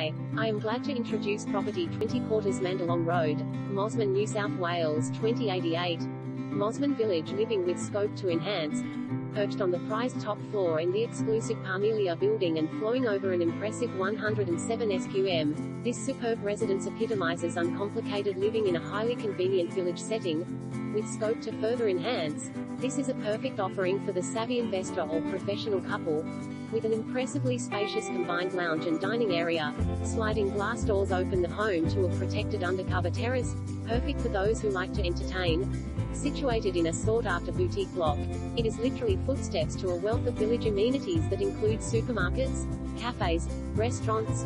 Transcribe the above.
Hi, I am glad to introduce property 20 Quarters Mandolong Road, Mosman, New South Wales 2088. Mosman Village living with scope to enhance. Perched on the prized top floor in the exclusive Parmelia building and flowing over an impressive 107 SQM, this superb residence epitomizes uncomplicated living in a highly convenient village setting, with scope to further enhance. This is a perfect offering for the savvy investor or professional couple. With an impressively spacious combined lounge and dining area, sliding glass doors open the home to a protected undercover terrace, perfect for those who like to entertain. Situated in a sought-after boutique block, it is literally footsteps to a wealth of village amenities that include supermarkets, cafes, restaurants,